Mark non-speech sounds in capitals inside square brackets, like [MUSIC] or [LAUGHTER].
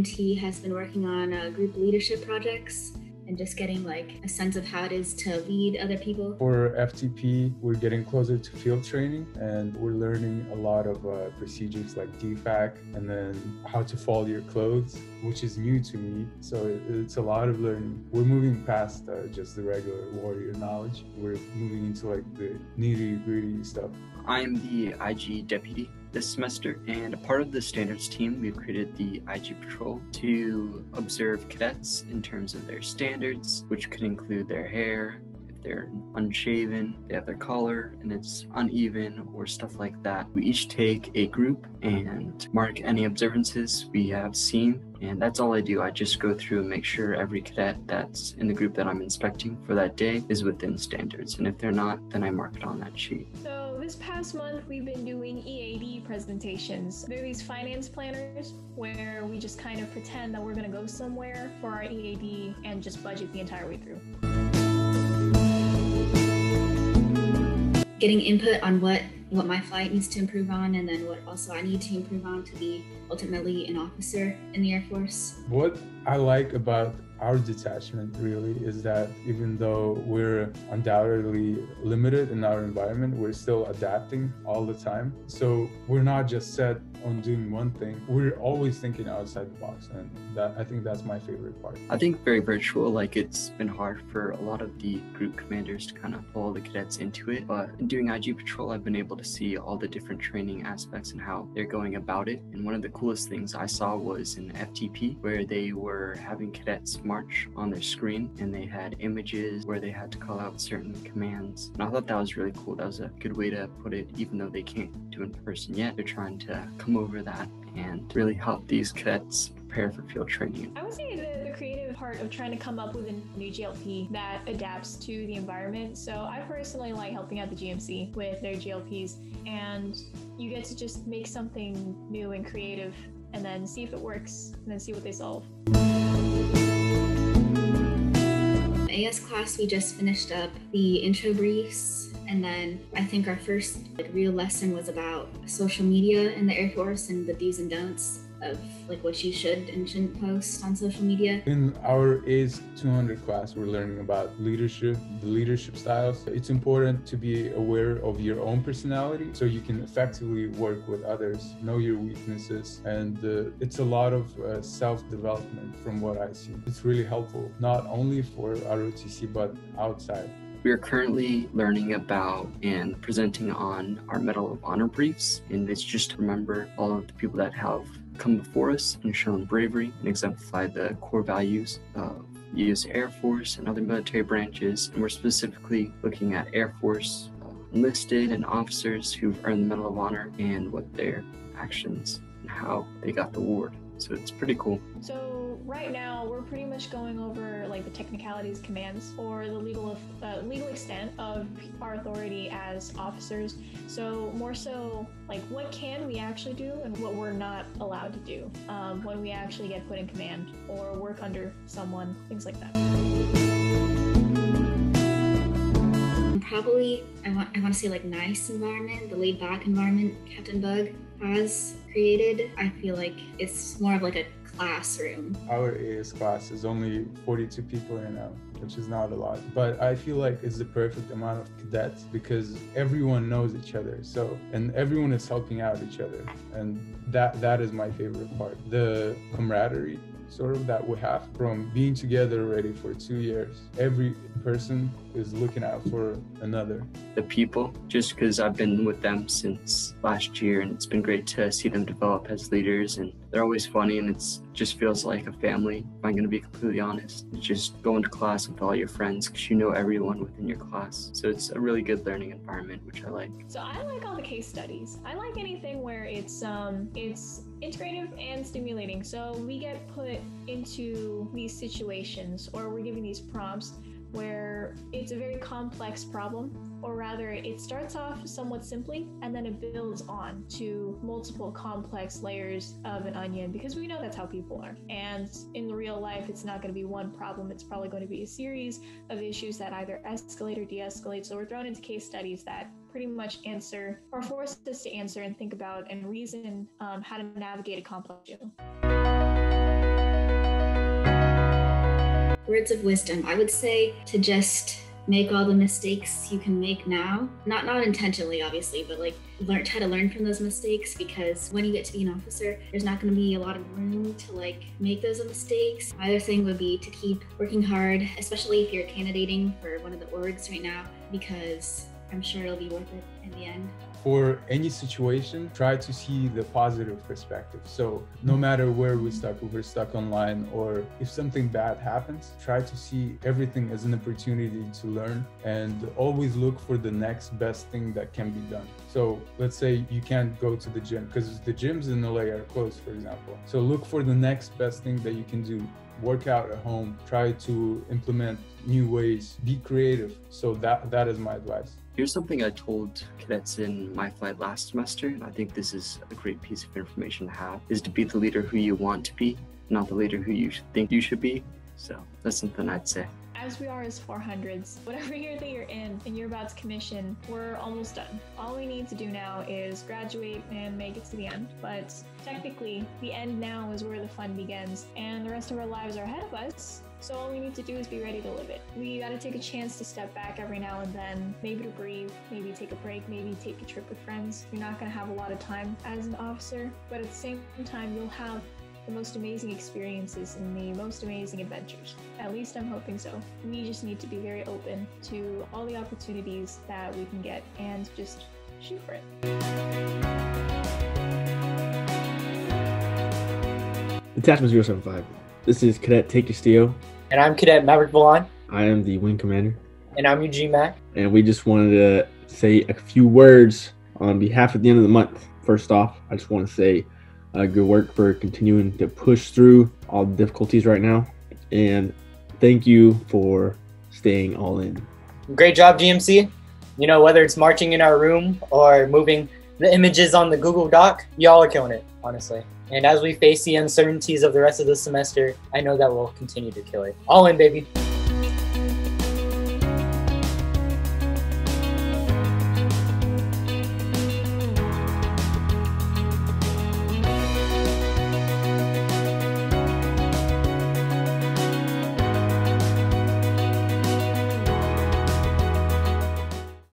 MT has been working on uh, group leadership projects and just getting like a sense of how it is to lead other people. For FTP, we're getting closer to field training and we're learning a lot of uh, procedures like DFAC and then how to fold your clothes, which is new to me. So it's a lot of learning. We're moving past uh, just the regular warrior knowledge. We're moving into like the nitty gritty stuff. I'm the IG deputy this semester, and a part of the standards team, we've created the IG Patrol to observe cadets in terms of their standards, which could include their hair, if they're unshaven, they have their collar and it's uneven or stuff like that. We each take a group and mark any observances we have seen and that's all I do. I just go through and make sure every cadet that's in the group that I'm inspecting for that day is within standards. And if they're not, then I mark it on that sheet. So this past month, we've been doing EAD presentations. They're these finance planners where we just kind of pretend that we're going to go somewhere for our EAD and just budget the entire way through. Getting input on what what my flight needs to improve on and then what also I need to improve on to be ultimately an officer in the Air Force. What I like about our detachment really is that even though we're undoubtedly limited in our environment, we're still adapting all the time. So we're not just set on doing one thing. We're always thinking outside the box, and that I think that's my favorite part. I think very virtual. Like it's been hard for a lot of the group commanders to kind of pull the cadets into it. But in doing IG patrol, I've been able to see all the different training aspects and how they're going about it. And one of the coolest things I saw was in FTP, where they were having cadets march on their screen, and they had images where they had to call out certain commands. And I thought that was really cool. That was a good way to put it, even though they can't do it in person yet. They're trying to come over that and really help these cadets prepare for field training. I would say the creative part of trying to come up with a new GLP that adapts to the environment. So I personally like helping out the GMC with their GLPs, and you get to just make something new and creative and then see if it works and then see what they solve. AS class, we just finished up the intro briefs and then I think our first real lesson was about social media in the Air Force and the do's and don'ts of like what you should and shouldn't post on social media. In our AS 200 class, we're learning about leadership, the leadership styles. It's important to be aware of your own personality so you can effectively work with others, know your weaknesses, and uh, it's a lot of uh, self-development from what I see. It's really helpful, not only for ROTC, but outside. We are currently learning about and presenting on our Medal of Honor briefs, and it's just to remember all of the people that have come before us and shown bravery and exemplified the core values of U.S. Air Force and other military branches. And we're specifically looking at Air Force uh, enlisted and officers who've earned the Medal of Honor and what their actions and how they got the award. So it's pretty cool. So right now we're pretty much going over like the technicalities, commands, or the legal uh, legal extent of our authority as officers. So more so like what can we actually do and what we're not allowed to do um, when we actually get put in command or work under someone, things like that. Probably, I want I want to say like nice environment, the laid back environment Captain Bug has created. I feel like it's more of like a classroom. Our AS class is only 42 people right now, which is not a lot. But I feel like it's the perfect amount of cadets because everyone knows each other. So and everyone is helping out each other. And that that is my favorite part. The camaraderie sort of that we have from being together already for two years. Every person is looking out for another. The people, just because I've been with them since last year, and it's been great to see them develop as leaders. And they're always funny, and it's just feels like a family. If I'm going to be completely honest, it's just going to class with all your friends because you know everyone within your class. So it's a really good learning environment, which I like. So I like all the case studies. I like anything where it's um it's integrative and stimulating. So we get put into these situations, or we're given these prompts where it's a very complex problem, or rather, it starts off somewhat simply and then it builds on to multiple complex layers of an onion because we know that's how people are. And in real life, it's not going to be one problem, it's probably going to be a series of issues that either escalate or de escalate. So we're thrown into case studies that pretty much answer or force us to answer and think about and reason um, how to navigate a complex issue. Words of wisdom, I would say to just make all the mistakes you can make now. Not not intentionally, obviously, but like learn try to learn from those mistakes because when you get to be an officer, there's not going to be a lot of room to like make those mistakes. My other thing would be to keep working hard, especially if you're candidating for one of the orgs right now, because I'm sure it'll be worth it in the end for any situation, try to see the positive perspective. So no matter where we're stuck, if we're stuck online or if something bad happens, try to see everything as an opportunity to learn and always look for the next best thing that can be done. So let's say you can't go to the gym because the gyms in LA are closed, for example. So look for the next best thing that you can do. Work out at home, try to implement new ways, be creative. So that that is my advice. Here's something I told cadets in my flight last semester, and I think this is a great piece of information to have, is to be the leader who you want to be, not the leader who you think you should be. So that's something I'd say. As we are as 400s, whatever [LAUGHS] year that you're in and you're about to commission, we're almost done. All we need to do now is graduate and make it to the end. But technically, the end now is where the fun begins, and the rest of our lives are ahead of us. So all we need to do is be ready to live it. We got to take a chance to step back every now and then, maybe to breathe, maybe take a break, maybe take a trip with friends. You're not going to have a lot of time as an officer, but at the same time, you'll have the most amazing experiences and the most amazing adventures. At least I'm hoping so. We just need to be very open to all the opportunities that we can get and just shoot for it. Detachment 075. This is Cadet Tate Castillo. And I'm Cadet Maverick Vaughn. I am the wing commander. And I'm Eugene Mack. And we just wanted to say a few words on behalf of the end of the month. First off, I just want to say uh, good work for continuing to push through all the difficulties right now. And thank you for staying all in. Great job, GMC. You know, whether it's marching in our room or moving the images on the Google Doc, y'all are killing it, honestly. And as we face the uncertainties of the rest of the semester, I know that we'll continue to kill it. All in, baby.